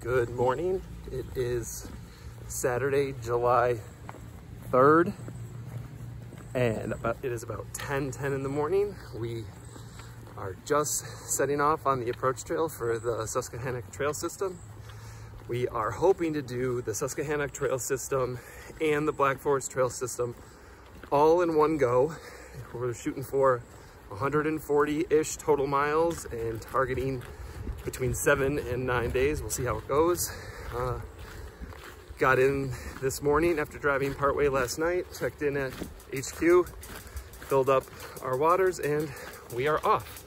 Good morning. It is Saturday, July 3rd, and it is about 10 10 in the morning. We are just setting off on the approach trail for the Susquehannock Trail System. We are hoping to do the Susquehannock Trail System and the Black Forest Trail System all in one go. We're shooting for 140-ish total miles and targeting between seven and nine days. We'll see how it goes. Uh, got in this morning after driving partway last night, checked in at HQ, filled up our waters, and we are off.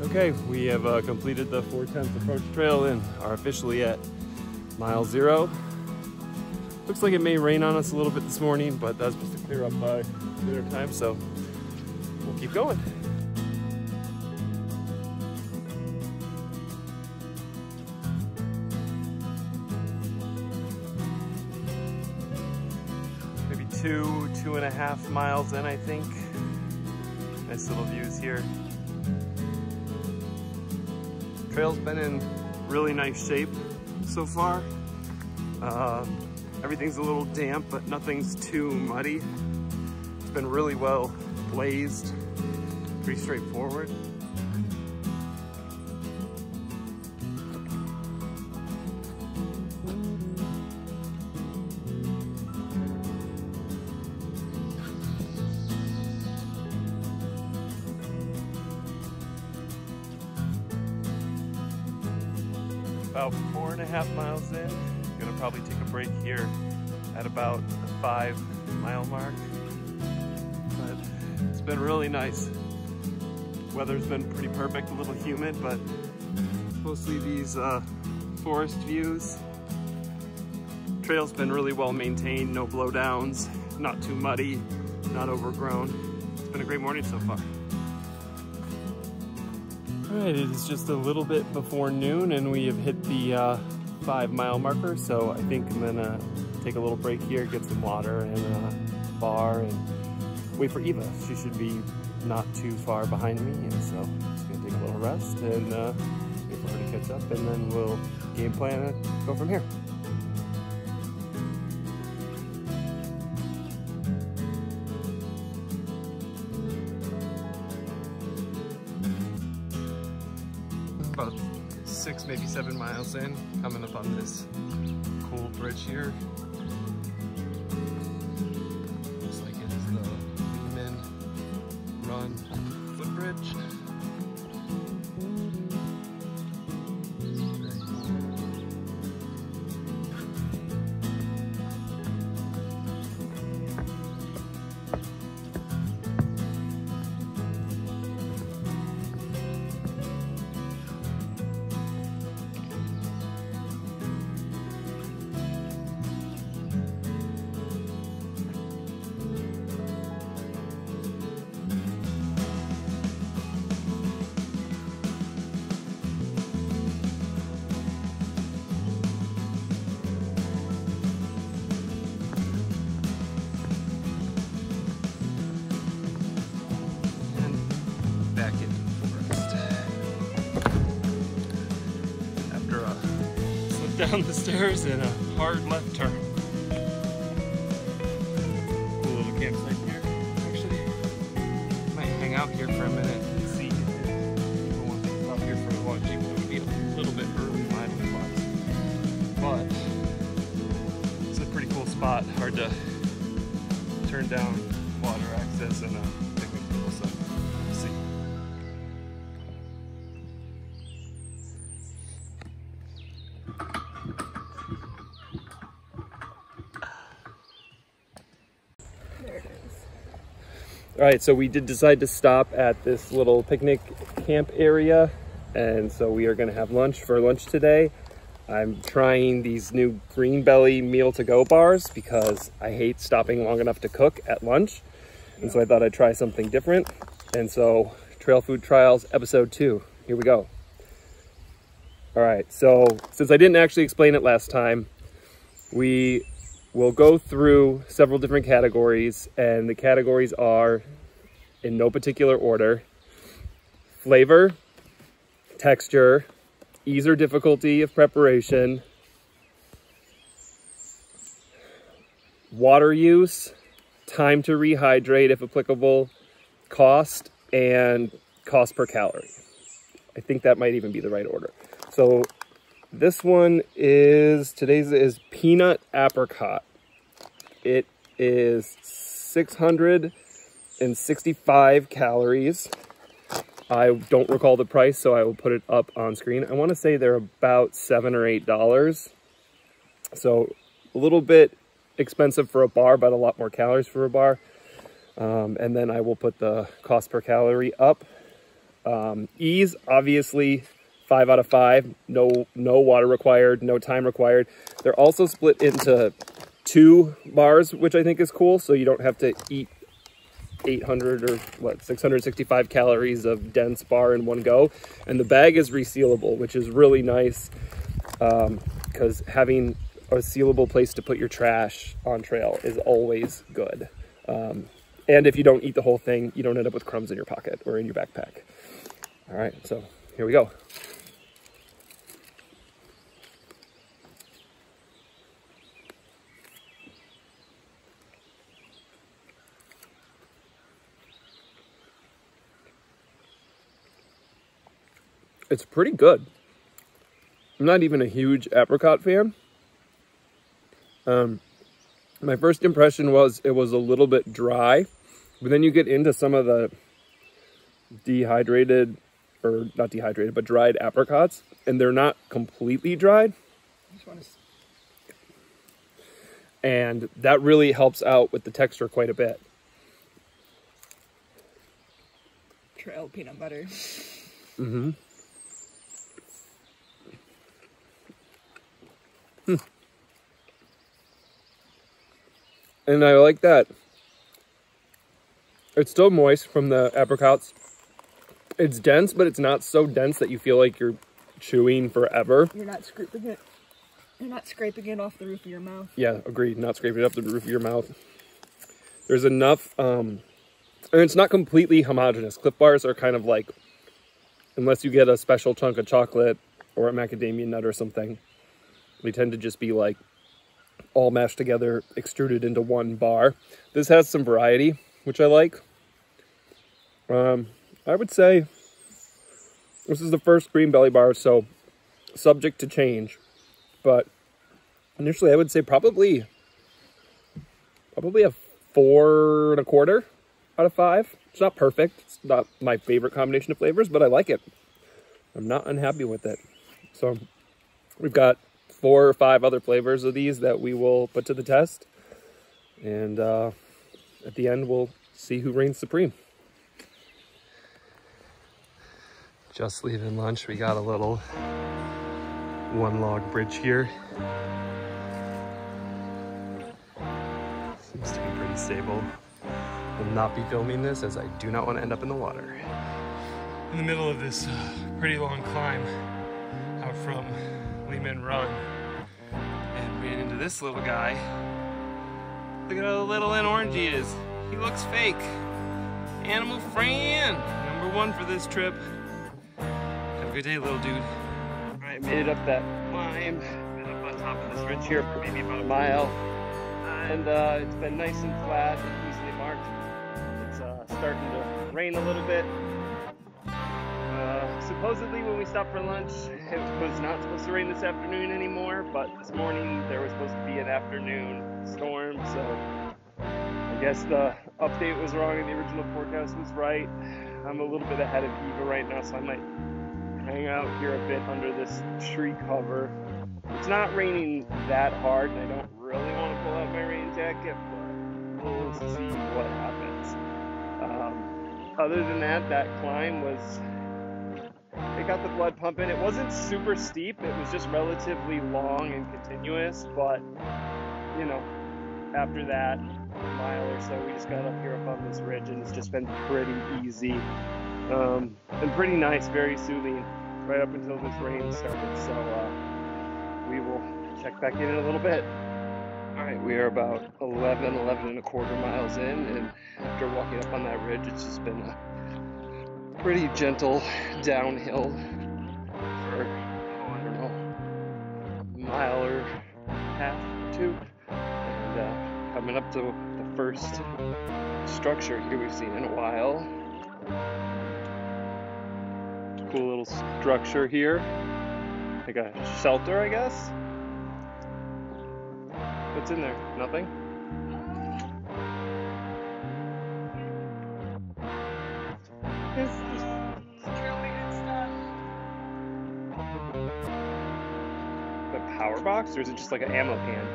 Okay, we have uh, completed the 410th approach trail and are officially at mile zero. Looks like it may rain on us a little bit this morning, but that's supposed to clear up by dinner time, so we'll keep going. Maybe two, two and a half miles in, I think. Nice little views here. Trail's been in really nice shape so far. Uh, everything's a little damp, but nothing's too muddy. It's been really well blazed, pretty straightforward. about four and a half miles in. Probably take a break here at about the five mile mark. But it's been really nice. Weather's been pretty perfect, a little humid, but mostly these uh, forest views. Trail's been really well maintained, no blowdowns, not too muddy, not overgrown. It's been a great morning so far. All right, it is just a little bit before noon and we have hit the uh, five mile marker. So I think I'm gonna take a little break here, get some water and a bar and wait for Eva. She should be not too far behind me. And so I'm just gonna take a little rest and uh, wait for her to catch up and then we'll game plan and go from here. Maybe seven miles in, coming up on this cool bridge here. Down the stairs and a hard left turn. Right, so we did decide to stop at this little picnic camp area. And so we are gonna have lunch for lunch today. I'm trying these new Green Belly meal to go bars because I hate stopping long enough to cook at lunch. And so I thought I'd try something different. And so Trail Food Trials episode two, here we go. All right, so since I didn't actually explain it last time, we we'll go through several different categories, and the categories are in no particular order flavor, texture, ease or difficulty of preparation, water use, time to rehydrate if applicable, cost, and cost per calorie. I think that might even be the right order. So this one is, today's is peanut apricot. It is 665 calories. I don't recall the price, so I will put it up on screen. I want to say they're about seven or eight dollars. So a little bit expensive for a bar, but a lot more calories for a bar. Um, and then I will put the cost per calorie up. Um, ease, obviously, five out of five. No, no water required, no time required. They're also split into two bars, which I think is cool. So you don't have to eat 800 or what 665 calories of dense bar in one go. And the bag is resealable which is really nice because um, having a sealable place to put your trash on trail is always good. Um, and if you don't eat the whole thing you don't end up with crumbs in your pocket or in your backpack. All right so here we go it's pretty good. I'm not even a huge apricot fan. Um, my first impression was it was a little bit dry, but then you get into some of the dehydrated, or not dehydrated, but dried apricots, and they're not completely dried. And that really helps out with the texture quite a bit. Trail peanut butter. Mm-hmm. And I like that. It's still moist from the apricots. It's dense, but it's not so dense that you feel like you're chewing forever. You're not scraping it. You're not scraping it off the roof of your mouth. Yeah, agreed. Not scraping it off the roof of your mouth. There's enough, um, and it's not completely homogenous. Clif bars are kind of like, unless you get a special chunk of chocolate or a macadamia nut or something, they tend to just be like all mashed together, extruded into one bar. This has some variety, which I like. Um, I would say this is the first green belly bar, so subject to change. But initially, I would say probably, probably a four and a quarter out of five. It's not perfect. It's not my favorite combination of flavors, but I like it. I'm not unhappy with it. So we've got four or five other flavors of these that we will put to the test. And uh, at the end, we'll see who reigns supreme. Just leaving lunch, we got a little one log bridge here. Seems to be pretty stable. Will not be filming this as I do not want to end up in the water. In the middle of this uh, pretty long climb out from Lyman Run and ran into this little guy. Look at how little and orange he is. He looks fake. Animal friend. Number one for this trip. Have a good day, little dude. All right, made it up that climb. Been up on top of this ridge here for maybe about a mile. And uh, it's been nice and flat and easily marked. It's uh, starting to rain a little bit supposedly when we stopped for lunch, it was not supposed to rain this afternoon anymore, but this morning there was supposed to be an afternoon storm, so I guess the update was wrong and the original forecast was right. I'm a little bit ahead of Eva right now, so I might hang out here a bit under this tree cover. It's not raining that hard, and I don't really want to pull out my rain jacket, but we'll see what happens. Um, other than that, that climb was it got the blood pumping. It wasn't super steep, it was just relatively long and continuous, but you know, after that mile or so, we just got up here on this ridge and it's just been pretty easy um, and pretty nice, very soothing right up until this rain started. So uh, we will check back in in a little bit. All right, we are about 11, 11 and a quarter miles in, and after walking up on that ridge, it's just been a pretty gentle downhill for, oh, I don't know, a mile or half, two, and uh, coming up to the first structure here we've seen in a while. Cool little structure here, like a shelter, I guess. What's in there? Nothing? Box, or is it just like an ammo can?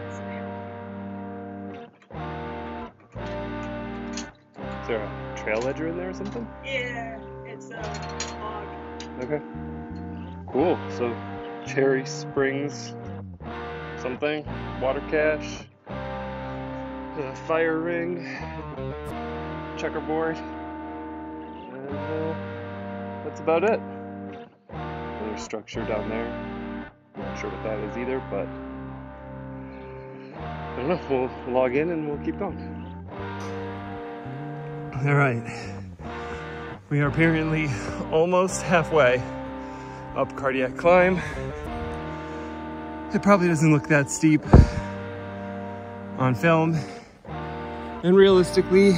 Is there a trail ledger in there or something? Yeah, it's a log. Okay. Cool. So, Cherry Springs something, water cache, the fire ring, checkerboard, and uh, that's about it. Another structure down there. Not sure what that is either, but don't know. We'll log in and we'll keep going. All right. We are apparently almost halfway up cardiac climb. It probably doesn't look that steep on film. And realistically,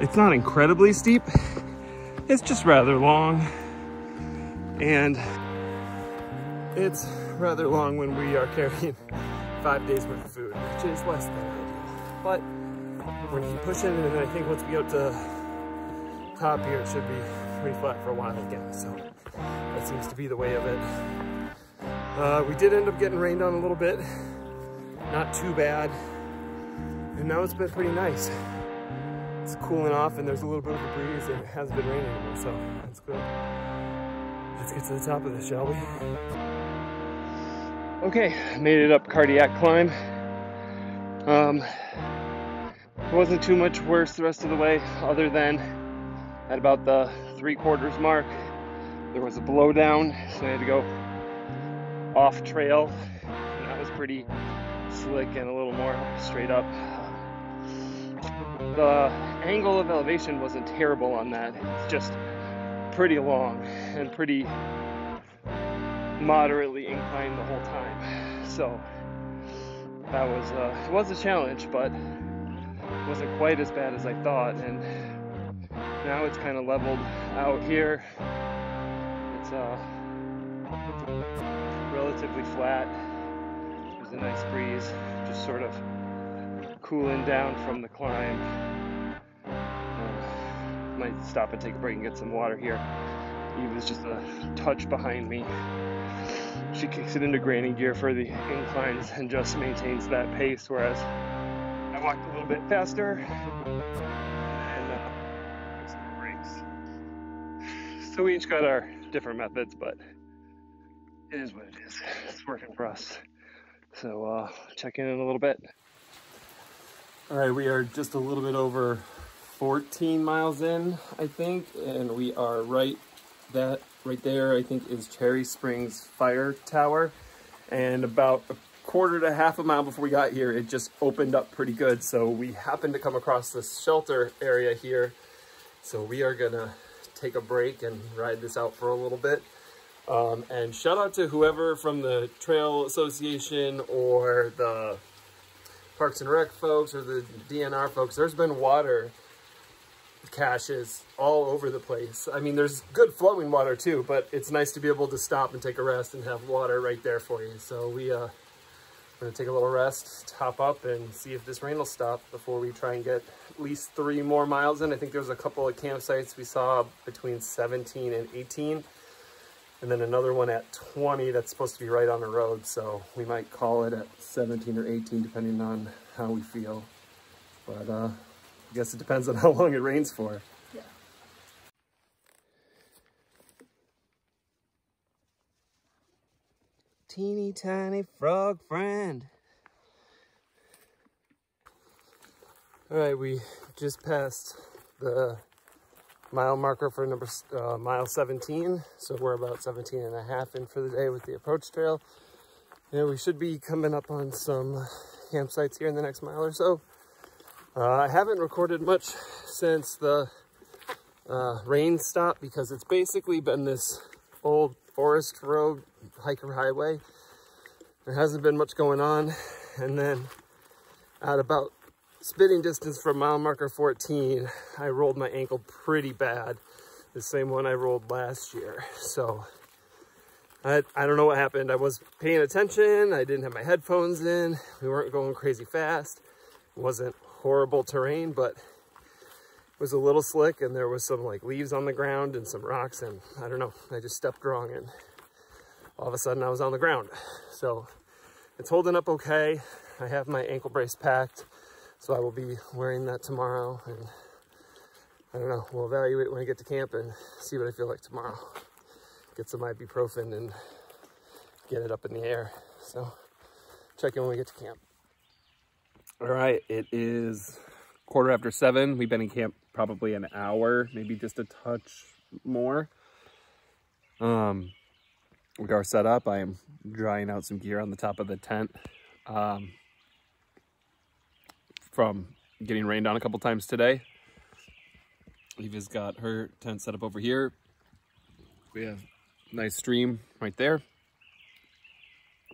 it's not incredibly steep. It's just rather long. And it's rather long when we are carrying five days worth of food, which is less than ideal. But we're gonna keep pushing, and I think once we get to top here, it should be pretty flat for a while again. So that seems to be the way of it. Uh, we did end up getting rained on a little bit, not too bad. And now it's been pretty nice. It's cooling off and there's a little bit of a breeze and it hasn't been raining so that's good. Let's get to the top of this, shall we? Okay, made it up cardiac climb. Um, it wasn't too much worse the rest of the way, other than at about the three quarters mark, there was a blowdown, so I had to go off trail. And that was pretty slick and a little more straight up. The angle of elevation wasn't terrible on that. It's just pretty long and pretty moderately inclined the whole time. So that was uh, it was a challenge, but it wasn't quite as bad as I thought. And now it's kind of leveled out here. It's uh, relatively flat. There's a nice breeze, just sort of cooling down from the climb. Uh, might stop and take a break and get some water here. Eve is just a touch behind me. She kicks it into granny gear for the inclines and just maintains that pace, whereas I walked a little bit faster and uh, some breaks. So we each got our different methods, but it is what it is. It's working for us. So uh, check in in a little bit. All right, we are just a little bit over 14 miles in, I think, and we are right that right there. I think is Cherry Springs Fire Tower, and about a quarter to half a mile before we got here, it just opened up pretty good. So we happened to come across this shelter area here. So we are gonna take a break and ride this out for a little bit. Um, and shout out to whoever from the Trail Association or the Parks and Rec folks or the DNR folks. There's been water caches all over the place. I mean, there's good flowing water too, but it's nice to be able to stop and take a rest and have water right there for you. So we, uh, we're gonna take a little rest, top up and see if this rain will stop before we try and get at least three more miles in. I think there's a couple of campsites we saw between 17 and 18 and then another one at 20 that's supposed to be right on the road. So we might call it at 17 or 18 depending on how we feel. But uh, I guess it depends on how long it rains for. Yeah. Teeny tiny frog friend. All right, we just passed the mile marker for number uh, mile 17. So we're about 17 and a half in for the day with the approach trail. Yeah, we should be coming up on some campsites here in the next mile or so. Uh, I haven't recorded much since the uh, rain stopped because it's basically been this old forest road hiker highway. There hasn't been much going on. And then at about spitting distance from mile marker 14, I rolled my ankle pretty bad. The same one I rolled last year. So I, I don't know what happened. I was paying attention. I didn't have my headphones in. We weren't going crazy fast. It wasn't horrible terrain, but it was a little slick and there was some like leaves on the ground and some rocks and I don't know, I just stepped wrong and all of a sudden I was on the ground. So it's holding up okay. I have my ankle brace packed, so I will be wearing that tomorrow and I don't know, we'll evaluate when I get to camp and see what I feel like tomorrow. Get some ibuprofen and get it up in the air. So check in when we get to camp. All right, it is quarter after seven. We've been in camp probably an hour, maybe just a touch more. Um, we our set up. I am drying out some gear on the top of the tent. Um, from getting rained on a couple times today. Eva's got her tent set up over here. We have a nice stream right there.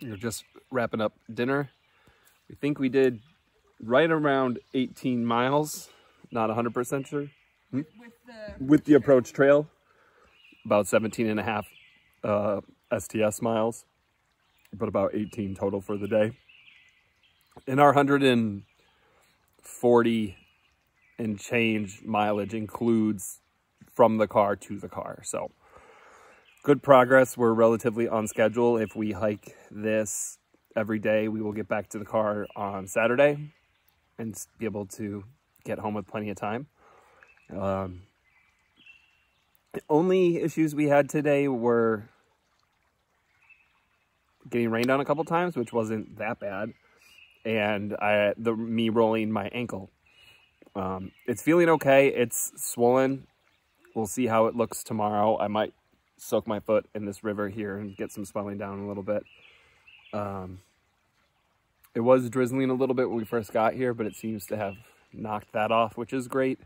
We're just wrapping up dinner. We think we did right around 18 miles. Not 100% sure. Hmm? With, the, with the approach trail, about 17 and a half uh, STS miles, but about 18 total for the day. And our 140 and change mileage includes from the car to the car. So good progress. We're relatively on schedule. If we hike this every day, we will get back to the car on Saturday and be able to get home with plenty of time. Um, the only issues we had today were getting rained on a couple times, which wasn't that bad, and I the me rolling my ankle. Um, it's feeling okay. It's swollen. We'll see how it looks tomorrow. I might soak my foot in this river here and get some swelling down a little bit. Um, it was drizzling a little bit when we first got here, but it seems to have knocked that off, which is great.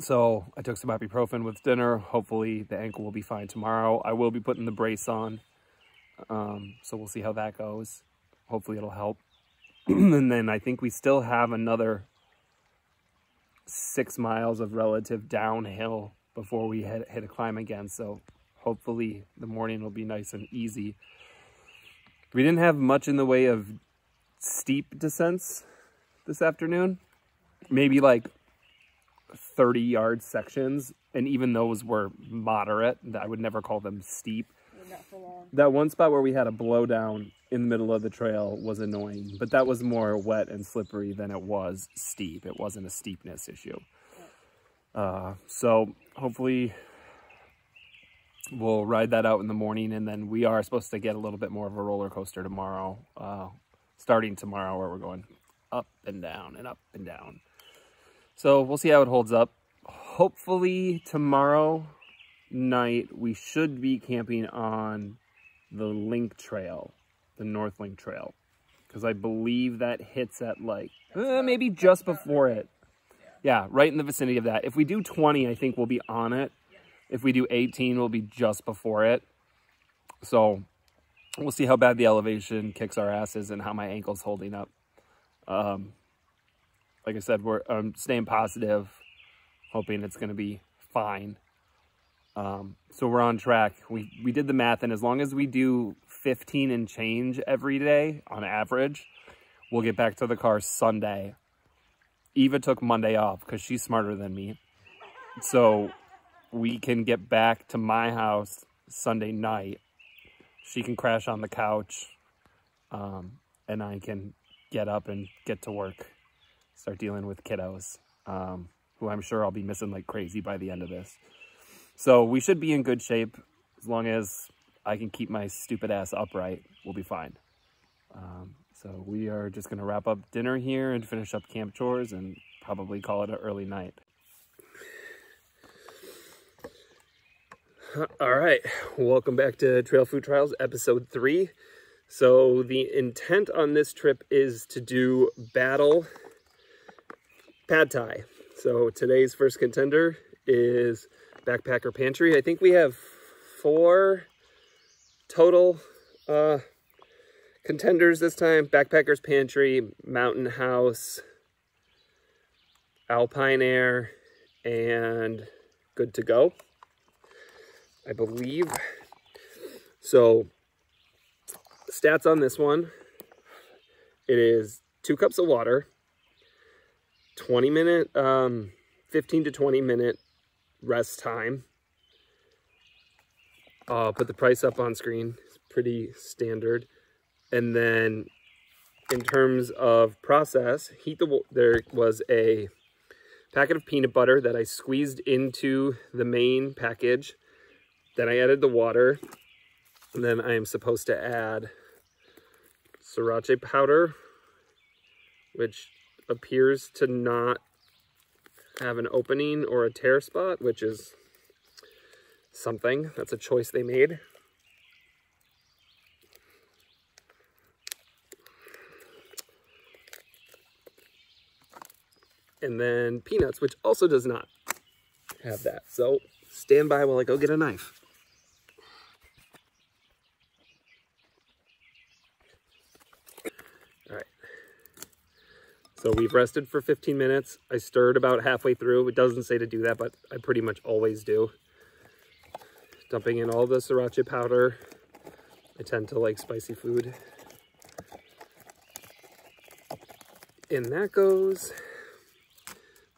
So I took some ibuprofen with dinner. Hopefully the ankle will be fine tomorrow. I will be putting the brace on. Um, so we'll see how that goes. Hopefully it'll help. and then I think we still have another six miles of relative downhill before we hit, hit a climb again. So hopefully the morning will be nice and easy. We didn't have much in the way of steep descents this afternoon. Maybe like 30 yard sections. And even those were moderate. I would never call them steep. That one spot where we had a blowdown in the middle of the trail was annoying, but that was more wet and slippery than it was steep. It wasn't a steepness issue. Uh, so hopefully we'll ride that out in the morning and then we are supposed to get a little bit more of a roller coaster tomorrow uh, starting tomorrow where we're going up and down and up and down. So we'll see how it holds up. Hopefully tomorrow night we should be camping on the link trail the north link trail because i believe that hits at like uh, maybe just before it. Yeah right in the vicinity of that. If we do 20 i think we'll be on it if we do 18, we'll be just before it. So we'll see how bad the elevation kicks our asses and how my ankle's holding up. Um, like I said, we're I'm staying positive, hoping it's going to be fine. Um, so we're on track. We, we did the math, and as long as we do 15 and change every day on average, we'll get back to the car Sunday. Eva took Monday off because she's smarter than me. So we can get back to my house Sunday night. She can crash on the couch, um, and I can get up and get to work, start dealing with kiddos, um, who I'm sure I'll be missing like crazy by the end of this. So we should be in good shape as long as I can keep my stupid ass upright. We'll be fine. Um, so we are just going to wrap up dinner here and finish up camp chores and probably call it an early night. All right, welcome back to Trail Food Trials, episode three. So the intent on this trip is to do battle pad thai. So today's first contender is Backpacker Pantry. I think we have four total uh, contenders this time. Backpacker's Pantry, Mountain House, Alpine Air, and Good to Go, I believe. So stats on this one, it is two cups of water, 20 minute, um, 15 to 20 minute rest time. I'll put the price up on screen. It's pretty standard. And then in terms of process, heat the, there was a packet of peanut butter that I squeezed into the main package. Then I added the water. And then I am supposed to add sriracha powder, which appears to not have an opening or a tear spot, which is something. That's a choice they made. And then peanuts, which also does not have that. So stand by while I go get a knife. So we've rested for 15 minutes. I stirred about halfway through. It doesn't say to do that, but I pretty much always do. Dumping in all the sriracha powder. I tend to like spicy food. In that goes,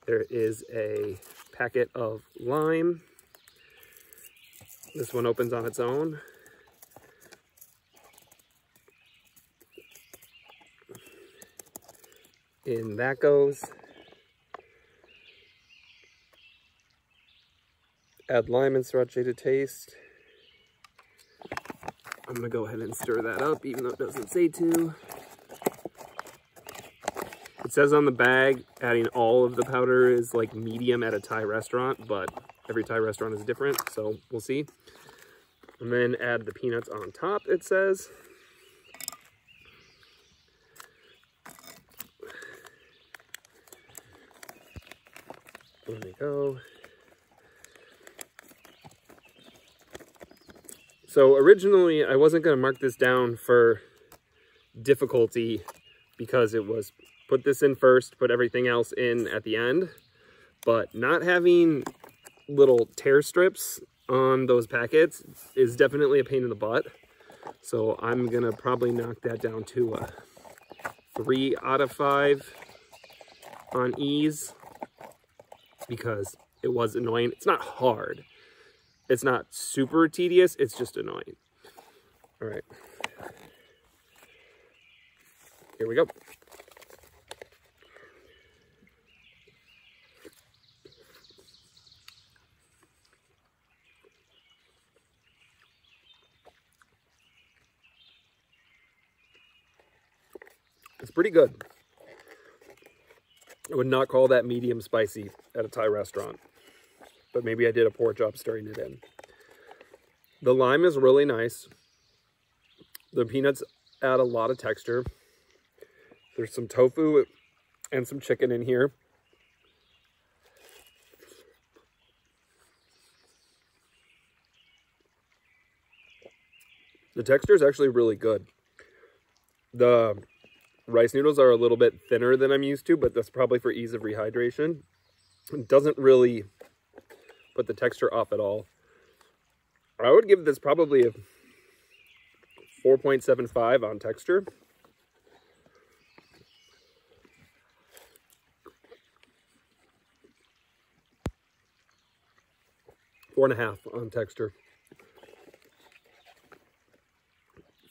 there is a packet of lime. This one opens on its own. In that goes. Add lime and sriracha to taste. I'm gonna go ahead and stir that up, even though it doesn't say to. It says on the bag, adding all of the powder is like medium at a Thai restaurant, but every Thai restaurant is different, so we'll see. And then add the peanuts on top, it says. There we go. So originally I wasn't going to mark this down for difficulty because it was put this in first, put everything else in at the end. But not having little tear strips on those packets is definitely a pain in the butt. So I'm going to probably knock that down to a three out of five on ease because it was annoying. It's not hard. It's not super tedious. It's just annoying. All right. Here we go. It's pretty good. I would not call that medium spicy at a Thai restaurant, but maybe I did a poor job stirring it in. The lime is really nice. The peanuts add a lot of texture. There's some tofu and some chicken in here. The texture is actually really good. The rice noodles are a little bit thinner than I'm used to, but that's probably for ease of rehydration. It doesn't really put the texture off at all. I would give this probably a 4.75 on texture. Four and a half on texture.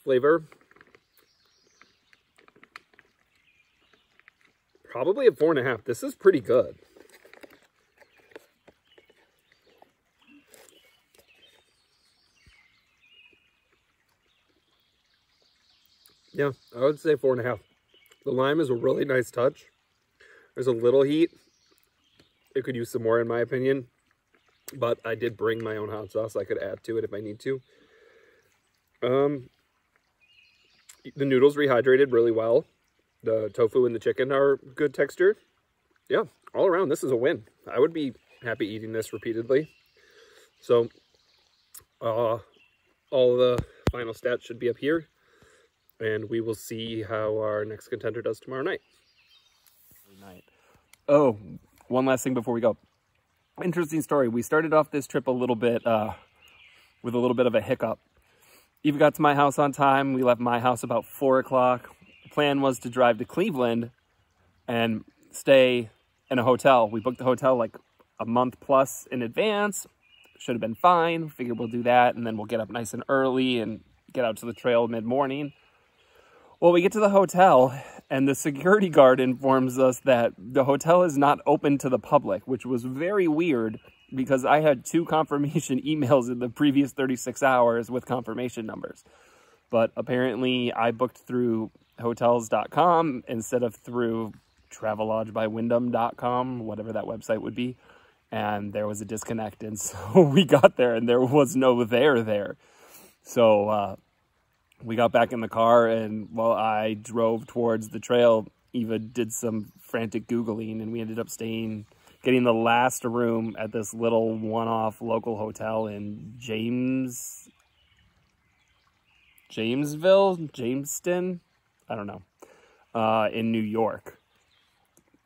Flavor, probably a four and a half. This is pretty good. Yeah, I would say four and a half. The lime is a really nice touch. There's a little heat. It could use some more in my opinion. But I did bring my own hot sauce. I could add to it if I need to. Um, the noodles rehydrated really well. The tofu and the chicken are good texture. Yeah, all around, this is a win. I would be happy eating this repeatedly. So, uh, all the final stats should be up here. And we will see how our next contender does tomorrow night. Oh, one last thing before we go. Interesting story. We started off this trip a little bit uh, with a little bit of a hiccup. Eva got to my house on time. We left my house about 4 o'clock. Plan was to drive to Cleveland and stay in a hotel. We booked the hotel like a month plus in advance. Should have been fine. Figured we'll do that and then we'll get up nice and early and get out to the trail mid-morning. Well, we get to the hotel and the security guard informs us that the hotel is not open to the public, which was very weird because I had two confirmation emails in the previous 36 hours with confirmation numbers. But apparently I booked through hotels.com instead of through travelodgebywyndham.com, whatever that website would be. And there was a disconnect. And so we got there and there was no there there. So uh, we got back in the car and while I drove towards the trail, Eva did some frantic Googling and we ended up staying, getting the last room at this little one-off local hotel in James, Jamesville, Jameston, I don't know, uh, in New York.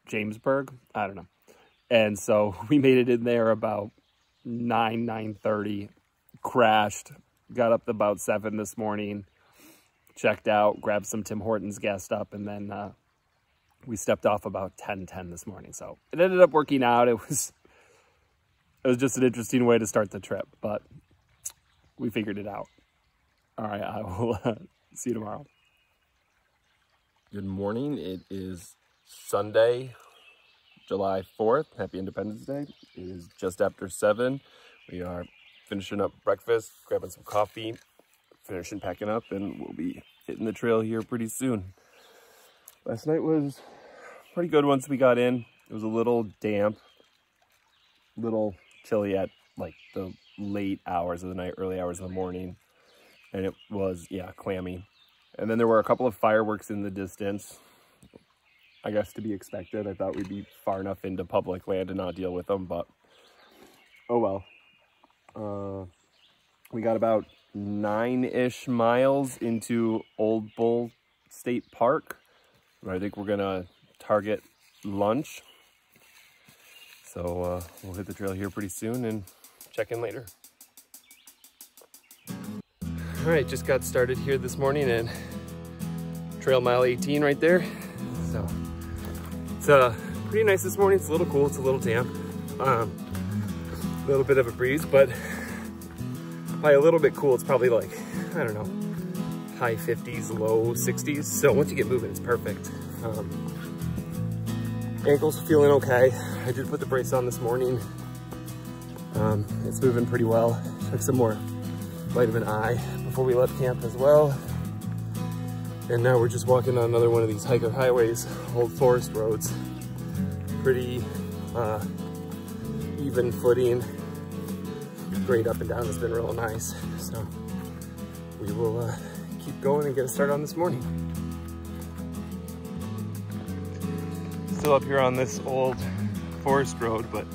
Jamesburg. I don't know. And so we made it in there about 9, 9.30, crashed, got up about 7 this morning, checked out, grabbed some Tim Hortons guest up, and then uh, we stepped off about 10, 10 this morning. So it ended up working out. It was, it was just an interesting way to start the trip, but we figured it out. All right, I will uh, see you tomorrow. Good morning. It is Sunday, July 4th. Happy Independence Day. It is just after 7. We are finishing up breakfast, grabbing some coffee, finishing packing up, and we'll be hitting the trail here pretty soon. Last night was pretty good once we got in. It was a little damp, little chilly at like the late hours of the night, early hours of the morning. And it was, yeah, clammy. And then there were a couple of fireworks in the distance. I guess to be expected. I thought we'd be far enough into public land to not deal with them, but oh well. Uh, we got about nine-ish miles into Ole Bull State Park. I think we're gonna target lunch. So uh, we'll hit the trail here pretty soon and check in later. All right, just got started here this morning and trail mile 18 right there. So it's uh, pretty nice this morning. It's a little cool, it's a little damp. Um, a little bit of a breeze, but by a little bit cool, it's probably like, I don't know, high 50s, low 60s. So once you get moving, it's perfect. Um, ankles feeling okay. I did put the brace on this morning. Um, it's moving pretty well. Took some more vitamin I before we left camp as well. And now we're just walking on another one of these hiker highways, old forest roads. Pretty uh, even footing, great up and down has been real nice. So we will uh, keep going and get a start on this morning. Still up here on this old forest road, but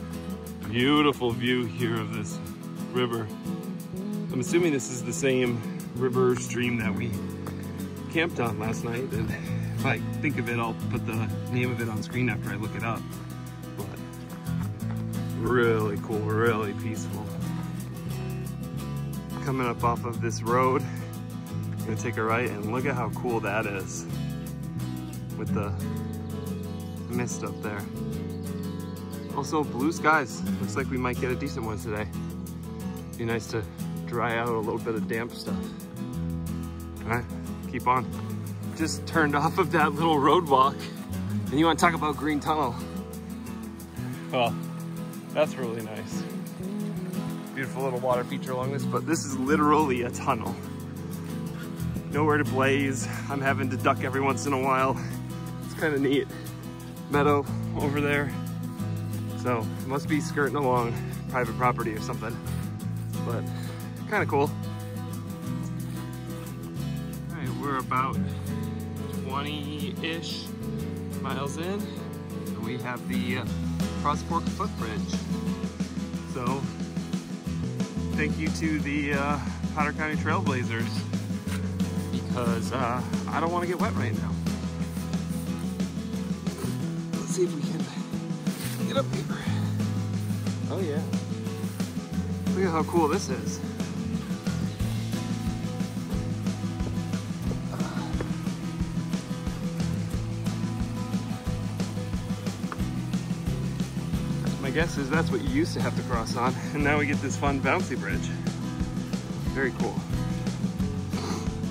beautiful view here of this river. I'm assuming this is the same river stream that we camped on last night. And if I think of it, I'll put the name of it on screen after I look it up. But really cool, really peaceful. Coming up off of this road, I'm gonna take a right and look at how cool that is with the mist up there. Also blue skies. Looks like we might get a decent one today. Be nice to dry out a little bit of damp stuff. All right, keep on. Just turned off of that little road walk and you want to talk about green tunnel. Well, that's really nice. Beautiful little water feature along this, but this is literally a tunnel. Nowhere to blaze. I'm having to duck every once in a while. It's kind of neat. Meadow over there. So must be skirting along private property or something, but kind of cool. All right, we're about 20-ish miles in, we have the uh, Cross Fork Footbridge. So, thank you to the uh, Potter County Trailblazers, because uh, I don't want to get wet right now. Let's see if we can get up here. Oh yeah. Look at how cool this is. Guess is that's what you used to have to cross on, and now we get this fun bouncy bridge. Very cool.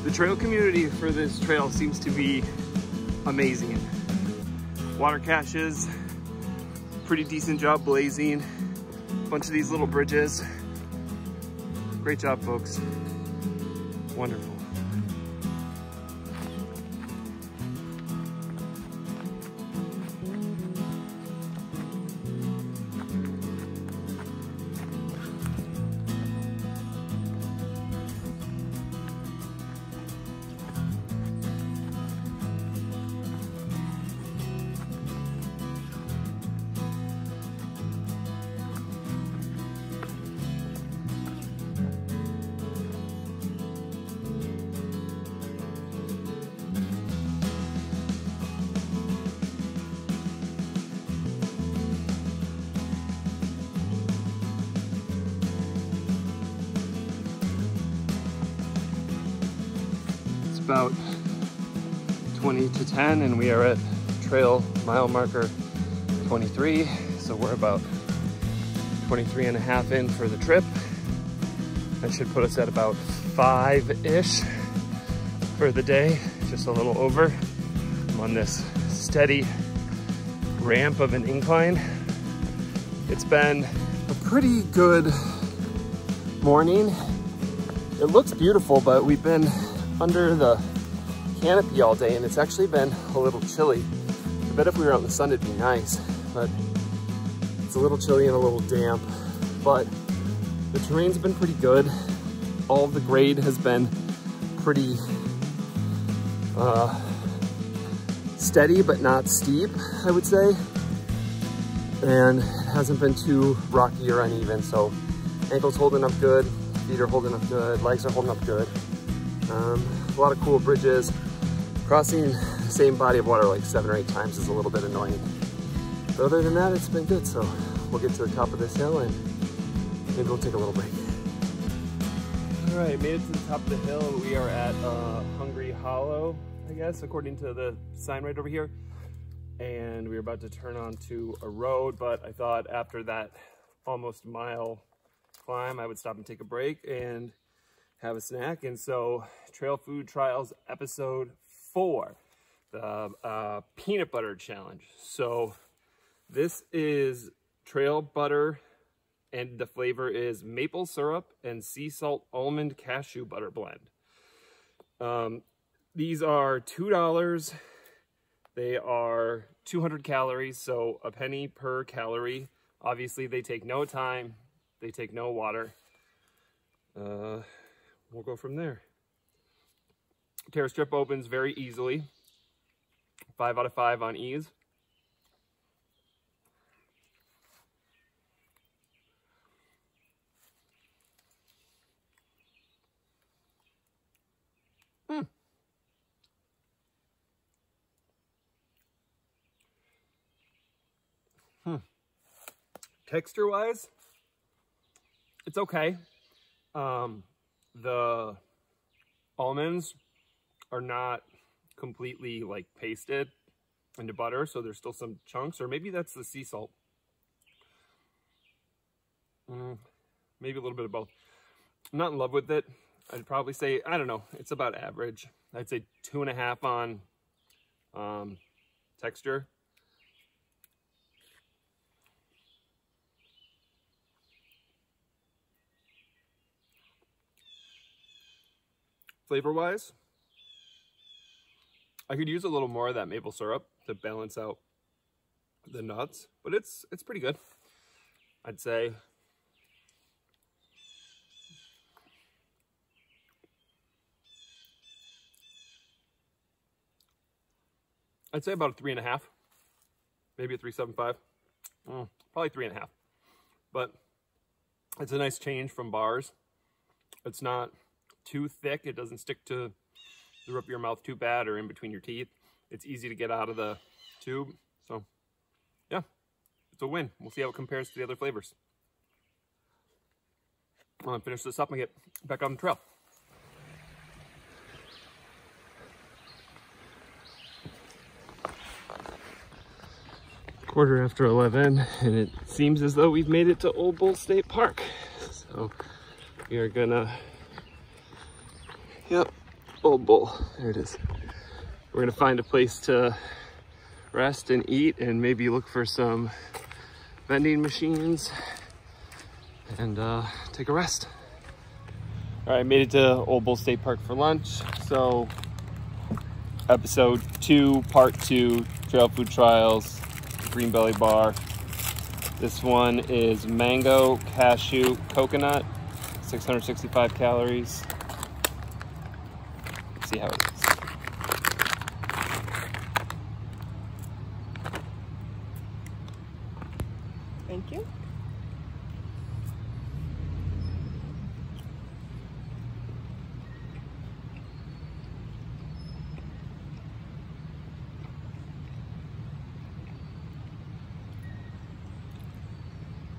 The trail community for this trail seems to be amazing. Water caches, pretty decent job blazing, bunch of these little bridges. Great job, folks. Wonderful. 10 and we are at trail mile marker 23. So we're about 23 and a half in for the trip. That should put us at about five-ish for the day, just a little over. I'm on this steady ramp of an incline. It's been a pretty good morning. It looks beautiful, but we've been under the canopy all day and it's actually been a little chilly. I bet if we were out in the sun it'd be nice, but it's a little chilly and a little damp. But the terrain's been pretty good. All the grade has been pretty uh, steady but not steep, I would say. And it hasn't been too rocky or uneven, so ankles holding up good, feet are holding up good, legs are holding up good. Um, a lot of cool bridges. Crossing the same body of water like seven or eight times is a little bit annoying. But other than that, it's been good. So we'll get to the top of this hill and maybe we'll take a little break. All right, made it to the top of the hill. We are at uh, Hungry Hollow, I guess, according to the sign right over here. And we're about to turn onto a road, but I thought after that almost mile climb, I would stop and take a break and have a snack. And so Trail Food Trials episode four, the uh, peanut butter challenge. So this is trail butter and the flavor is maple syrup and sea salt almond cashew butter blend. Um, these are $2. They are 200 calories, so a penny per calorie. Obviously, they take no time. They take no water. Uh, we'll go from there. Tear strip opens very easily. Five out of five on ease. Hmm. Hmm. Texture wise, it's okay. Um, the almonds are not completely like pasted into butter, so there's still some chunks, or maybe that's the sea salt. Mm, maybe a little bit of both. I'm not in love with it. I'd probably say, I don't know, it's about average. I'd say two and a half on um, texture. Flavor-wise, I could use a little more of that maple syrup to balance out the nuts, but it's it's pretty good. I'd say I'd say about a three and a half, maybe a 375. Mm, probably three and a half. But it's a nice change from bars. It's not too thick. It doesn't stick to of your mouth too bad or in between your teeth. It's easy to get out of the tube. So yeah, it's a win. We'll see how it compares to the other flavors. I'm gonna finish this up and get back on the trail. quarter after 11 and it seems as though we've made it to Ole Bull State Park. So we are gonna, yep, Ole Bull, there it is. We're gonna find a place to rest and eat and maybe look for some vending machines and uh, take a rest. All right, made it to Ole Bull State Park for lunch. So episode two, part two, trail food trials, GreenBelly bar. This one is mango, cashew, coconut, 665 calories. See how it is. Thank you.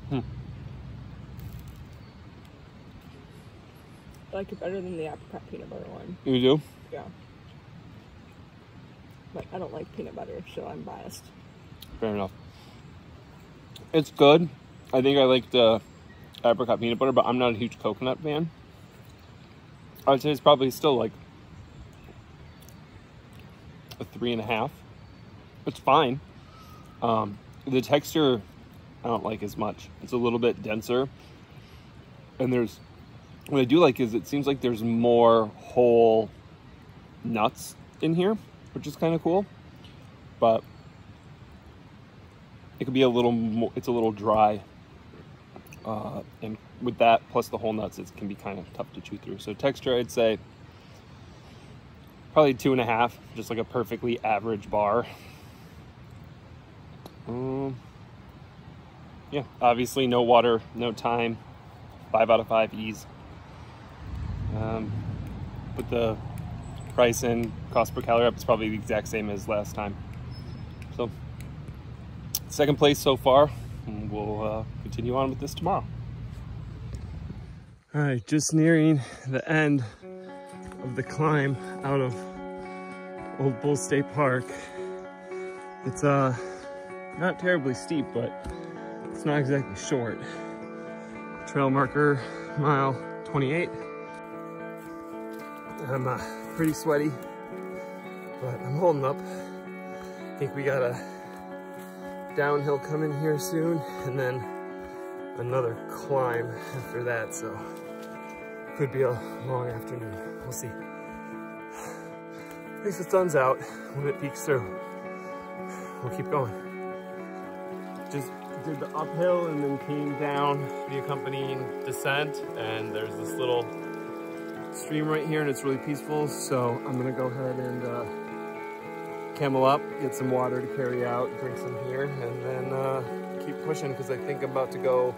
Hmm. I like it better than the apricot peanut butter one. You do? I don't like peanut butter, so I'm biased. Fair enough. It's good. I think I like the apricot peanut butter, but I'm not a huge coconut fan. I would say it's probably still like a three and a half. It's fine. Um, the texture I don't like as much. It's a little bit denser. And there's what I do like is it seems like there's more whole nuts in here, which is kind of cool. But it could be a little more, it's a little dry. Uh, and with that, plus the whole nuts, it can be kind of tough to chew through. So texture, I'd say probably two and a half, just like a perfectly average bar. Um, yeah, obviously no water, no time, five out of five ease. Um, put the price in, cost per calorie up, it's probably the exact same as last time. So, second place so far, and we'll uh, continue on with this tomorrow. All right, just nearing the end of the climb out of Ole Bull State Park. It's uh, not terribly steep, but it's not exactly short. Trail marker mile 28. I'm uh, pretty sweaty, but I'm holding up. I think we got a downhill coming here soon, and then another climb after that, so could be a long afternoon. We'll see. At least the sun's out when it peeks through. We'll keep going. Just did the uphill and then came down the accompanying descent, and there's this little stream right here and it's really peaceful. So I'm gonna go ahead and uh, camel up, get some water to carry out, drink some here, and then uh, keep pushing because I think I'm about to go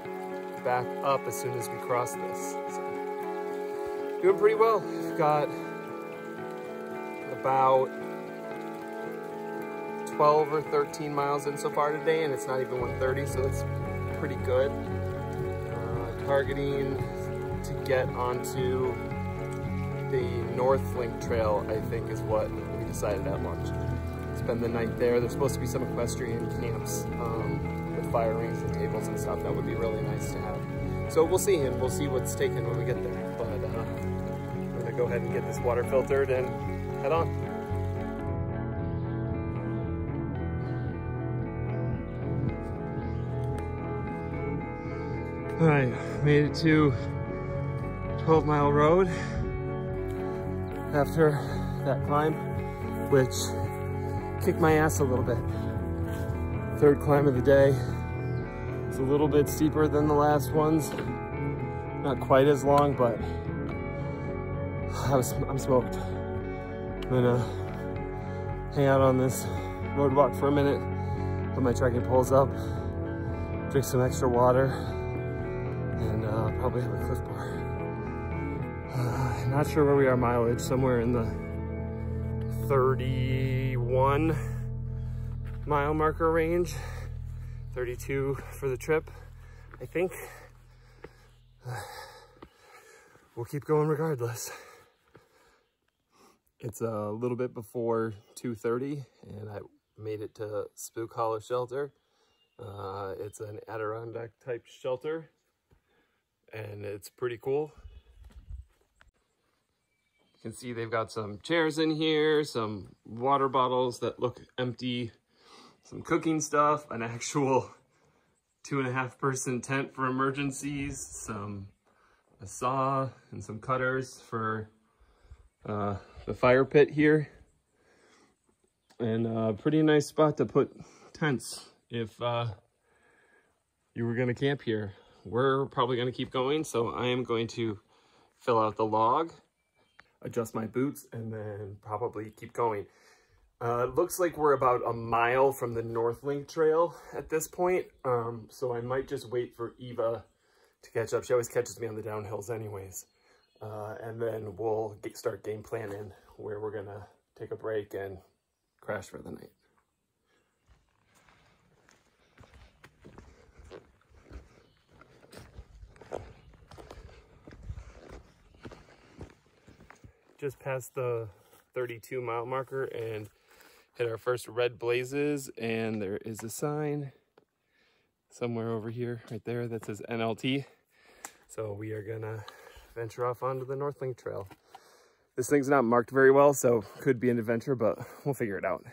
back up as soon as we cross this. So, doing pretty well. We've got about 12 or 13 miles in so far today and it's not even 130 so that's pretty good. Uh, targeting to get onto the North Link Trail, I think is what we decided at lunch. Spend the night there. There's supposed to be some equestrian camps um, with fire rings and tables and stuff. That would be really nice to have. So we'll see, and we'll see what's taken when we get there. But uh, I'm gonna go ahead and get this water filtered and head on. Right, made it to 12 Mile Road after that climb, which kicked my ass a little bit. Third climb of the day. It's a little bit steeper than the last ones. Not quite as long, but I was, I'm smoked. I'm gonna hang out on this road walk for a minute, put my trekking poles up, drink some extra water, and uh, probably have a Clif Bar. Not sure where we are mileage, somewhere in the 31 mile marker range, 32 for the trip, I think. We'll keep going regardless. It's a little bit before 2.30 and I made it to Spook Hollow Shelter. Uh, it's an Adirondack type shelter and it's pretty cool. Can see they've got some chairs in here, some water bottles that look empty, some cooking stuff, an actual two and a half person tent for emergencies, some a saw and some cutters for uh, the fire pit here. And a pretty nice spot to put tents if uh, you were going to camp here. We're probably going to keep going, so I am going to fill out the log, adjust my boots, and then probably keep going. Uh, looks like we're about a mile from the North Link Trail at this point, um, so I might just wait for Eva to catch up. She always catches me on the downhills anyways. Uh, and then we'll get, start game planning where we're going to take a break and crash for the night. Just past the 32 mile marker and hit our first red blazes and there is a sign somewhere over here right there that says NLT. So we are gonna venture off onto the North Link Trail. This thing's not marked very well, so could be an adventure, but we'll figure it out.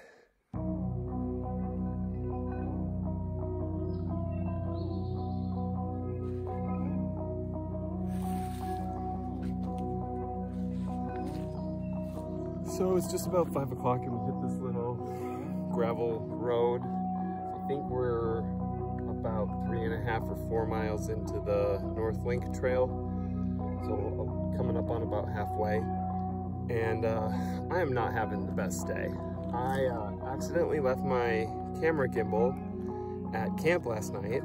So it's just about five o'clock and we hit this little gravel road. I think we're about three and a half or four miles into the North Link Trail. So coming up on about halfway. And uh, I am not having the best day. I uh, accidentally left my camera gimbal at camp last night.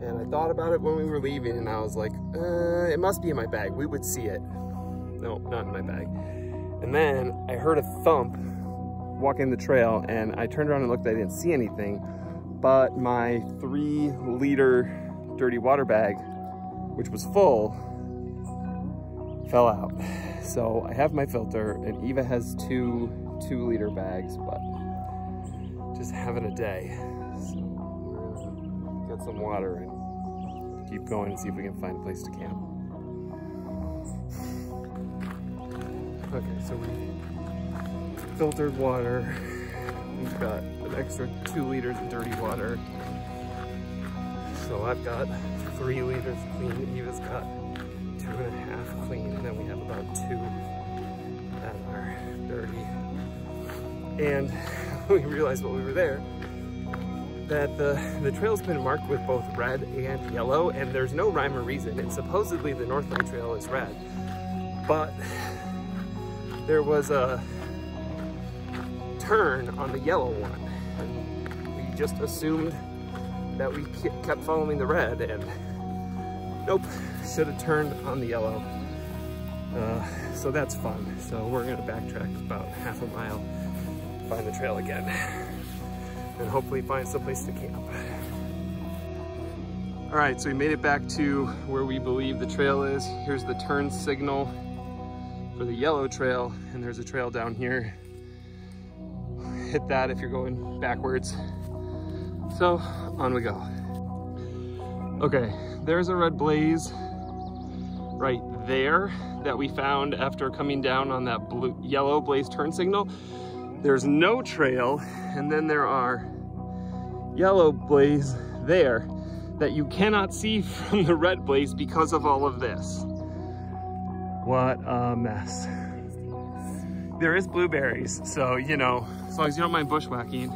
And I thought about it when we were leaving and I was like, uh, it must be in my bag. We would see it. No, not in my bag. And then I heard a thump walking the trail and I turned around and looked, I didn't see anything, but my three liter dirty water bag, which was full, fell out. So I have my filter and Eva has two two liter bags, but just having a day. So we're gonna get some water and keep going and see if we can find a place to camp. Okay, so we filtered water. We've got an extra two liters of dirty water. So I've got three liters clean. Eva's got two and a half clean. And then we have about two that are dirty. And we realized while we were there that the, the trail's been marked with both red and yellow and there's no rhyme or reason. And supposedly the North Link Trail is red. But there was a turn on the yellow one. And we just assumed that we kept following the red and nope, should have turned on the yellow. Uh, so that's fun. So we're gonna backtrack about half a mile, find the trail again, and hopefully find someplace to camp. All right, so we made it back to where we believe the trail is. Here's the turn signal for the yellow trail and there's a trail down here. Hit that if you're going backwards. So on we go. Okay, there's a red blaze right there that we found after coming down on that blue yellow blaze turn signal. There's no trail and then there are yellow blaze there that you cannot see from the red blaze because of all of this. What a mess. There is blueberries, so, you know, as long as you don't mind bushwhacking,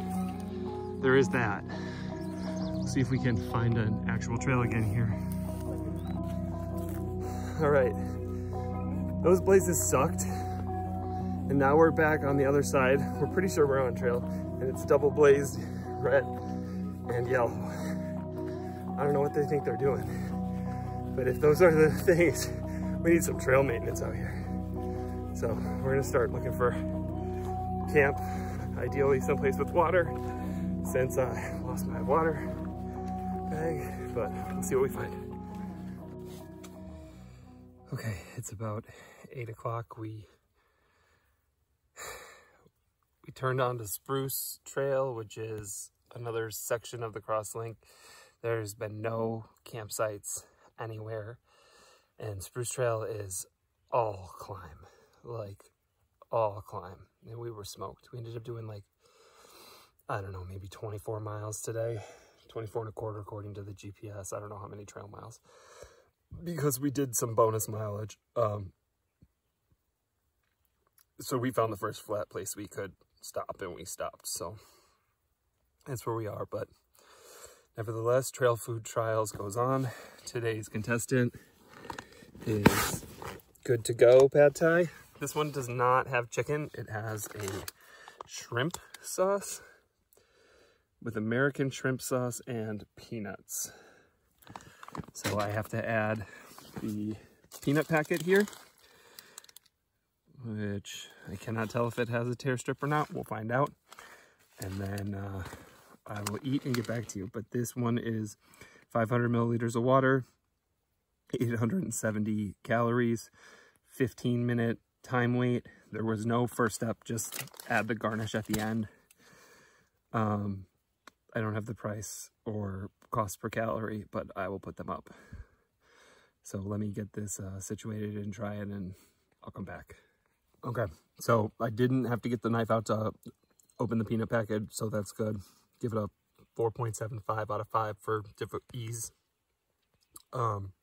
there is that. see if we can find an actual trail again here. All right, those blazes sucked. And now we're back on the other side. We're pretty sure we're on trail. and it's double blazed red and yellow. I don't know what they think they're doing, but if those are the things, we need some trail maintenance out here. So we're gonna start looking for camp, ideally someplace with water, since I lost my water bag, but we'll see what we find. Okay, it's about eight o'clock. We we turned on to Spruce Trail, which is another section of the crosslink. There's been no campsites anywhere, and Spruce Trail is all climb, like all climb. And we were smoked. We ended up doing like, I don't know, maybe 24 miles today, 24 and a quarter according to the GPS. I don't know how many trail miles because we did some bonus mileage. Um, so we found the first flat place we could stop and we stopped. So that's where we are. But nevertheless, trail food trials goes on. Today's contestant is good to go pad thai. This one does not have chicken. It has a shrimp sauce with American shrimp sauce and peanuts. So I have to add the peanut packet here which I cannot tell if it has a tear strip or not. We'll find out. And then uh, I will eat and get back to you. But this one is 500 milliliters of water, 870 calories, 15 minute time wait. There was no first step, just add the garnish at the end. Um, I don't have the price or cost per calorie, but I will put them up. So let me get this uh, situated and try it and I'll come back. Okay, so I didn't have to get the knife out to open the peanut package, so that's good. Give it a 4.75 out of 5 for ease. Um,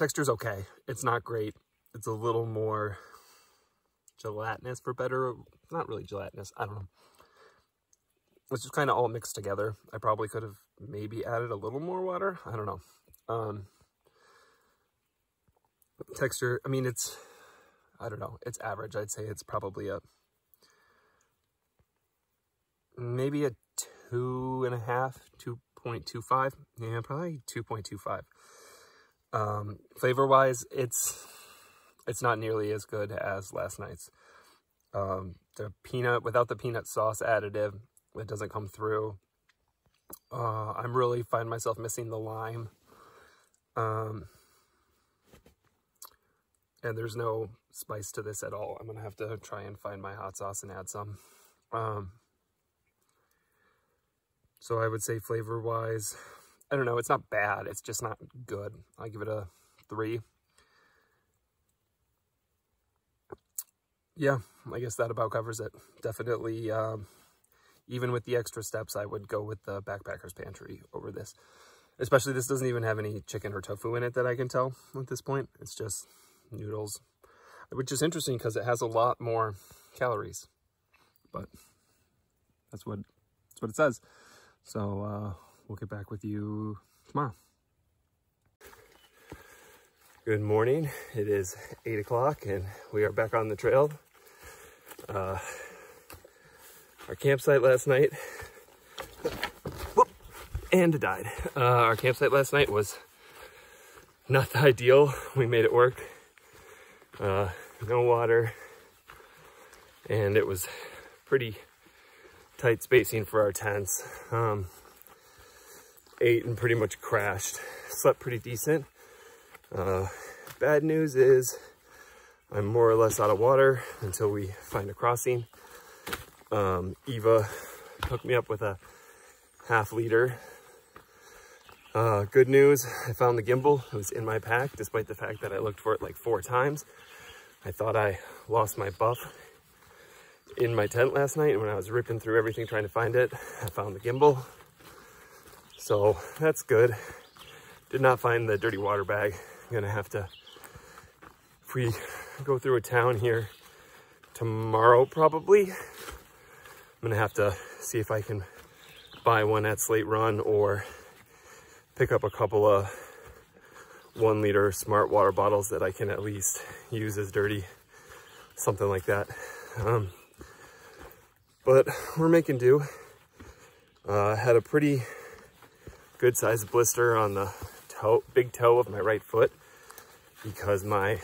texture's okay. It's not great. It's a little more gelatinous for better. Not really gelatinous. I don't know. It's just kind of all mixed together. I probably could have maybe added a little more water. I don't know. Um, texture, I mean, it's I don't know, it's average. I'd say it's probably a, maybe a two and a half, 2.25. Yeah, probably 2.25. Um, flavor wise, it's, it's not nearly as good as last night's. Um, the peanut, without the peanut sauce additive, it doesn't come through. Uh, I'm really find myself missing the lime. Um, and there's no spice to this at all. I'm gonna have to try and find my hot sauce and add some. Um, so I would say flavor wise, I don't know, it's not bad, it's just not good. I give it a three. Yeah, I guess that about covers it. Definitely, um, even with the extra steps, I would go with the Backpacker's Pantry over this. Especially this doesn't even have any chicken or tofu in it that I can tell at this point. It's just noodles, which is interesting because it has a lot more calories, but that's what, that's what it says. So uh, we'll get back with you tomorrow. Good morning. It is eight o'clock and we are back on the trail. Uh, our campsite last night, whoop, and died. Uh, our campsite last night was not the ideal. We made it work uh, no water, and it was pretty tight spacing for our tents. Um, ate and pretty much crashed. Slept pretty decent. Uh, bad news is I'm more or less out of water until we find a crossing. Um, Eva hooked me up with a half liter. Uh, good news, I found the gimbal. It was in my pack, despite the fact that I looked for it like four times. I thought I lost my buff in my tent last night and when I was ripping through everything trying to find it, I found the gimbal. So that's good. Did not find the dirty water bag. I'm gonna have to, if we go through a town here tomorrow probably, I'm gonna have to see if I can buy one at Slate Run or pick up a couple of one liter smart water bottles that I can at least use as dirty, something like that. Um, but we're making do. Uh, had a pretty good sized blister on the toe, big toe of my right foot because my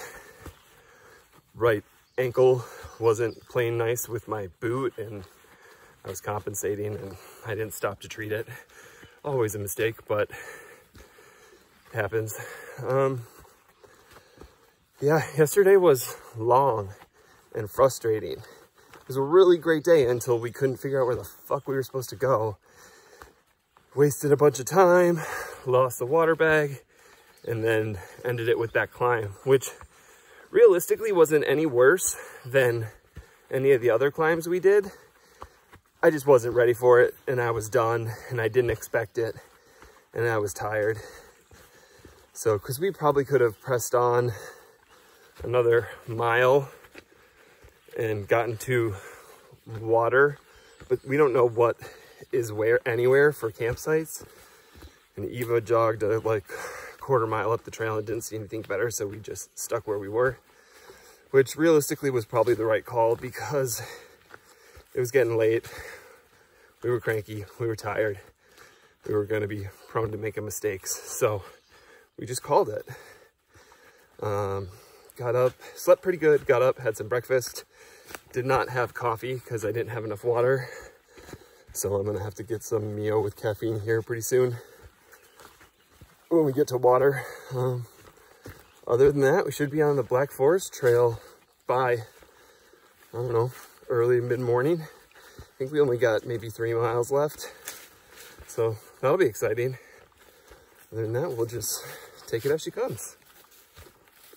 right ankle wasn't playing nice with my boot and I was compensating and I didn't stop to treat it. Always a mistake, but it happens. Um, yeah, yesterday was long and frustrating. It was a really great day until we couldn't figure out where the fuck we were supposed to go. Wasted a bunch of time, lost the water bag, and then ended it with that climb, which realistically wasn't any worse than any of the other climbs we did. I just wasn't ready for it and I was done and I didn't expect it and I was tired. So, cause we probably could have pressed on another mile and gotten to water, but we don't know what is where anywhere for campsites. And Eva jogged a like quarter mile up the trail and didn't see anything better, so we just stuck where we were, which realistically was probably the right call because it was getting late. We were cranky, we were tired, we were going to be prone to making mistakes, so we just called it. Um, got up, slept pretty good, got up, had some breakfast, did not have coffee because I didn't have enough water. So I'm gonna have to get some Mio with caffeine here pretty soon when we get to water. Um, other than that, we should be on the Black Forest Trail by, I don't know, early mid-morning. I think we only got maybe three miles left. So that'll be exciting. Other than that, we'll just take it as she comes.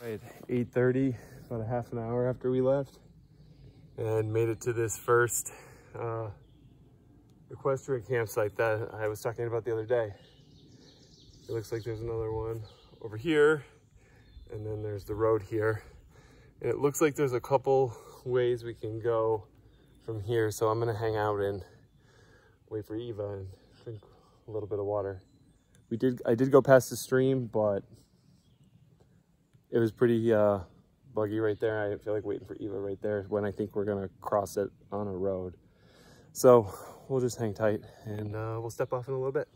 Right, 8.30, about a half an hour after we left and made it to this first uh, equestrian campsite that I was talking about the other day. It looks like there's another one over here, and then there's the road here. And it looks like there's a couple ways we can go from here, so I'm gonna hang out and wait for Eva and drink a little bit of water. We did, I did go past the stream, but it was pretty uh, buggy right there. I didn't feel like waiting for Eva right there when I think we're gonna cross it on a road. So we'll just hang tight and uh, we'll step off in a little bit.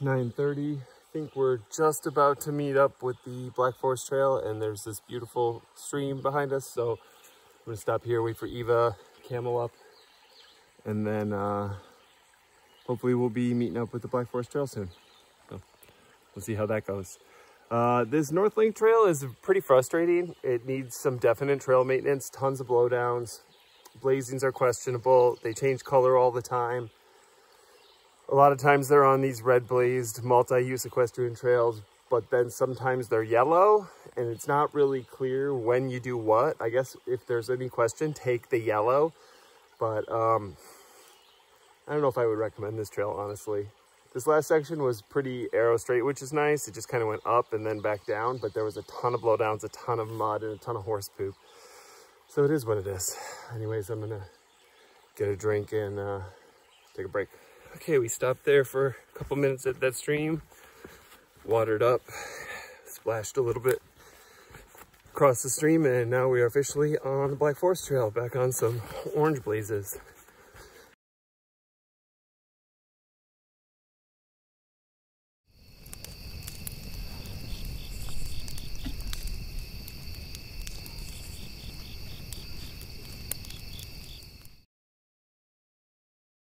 9.30. I think we're just about to meet up with the Black Forest Trail and there's this beautiful stream behind us. So I'm gonna stop here, wait for Eva, camel up, and then uh, hopefully we'll be meeting up with the Black Forest Trail soon. So we'll see how that goes. Uh, this North Link Trail is pretty frustrating. It needs some definite trail maintenance, tons of blowdowns. Blazings are questionable. They change color all the time. A lot of times they're on these red blazed multi-use equestrian trails, but then sometimes they're yellow and it's not really clear when you do what. I guess if there's any question, take the yellow. But um, I don't know if I would recommend this trail, honestly. This last section was pretty arrow straight, which is nice. It just kind of went up and then back down, but there was a ton of blowdowns, a ton of mud, and a ton of horse poop. So it is what it is. Anyways, I'm gonna get a drink and uh, take a break. Okay, we stopped there for a couple minutes at that stream, watered up, splashed a little bit across the stream, and now we are officially on the Black Forest Trail, back on some orange blazes.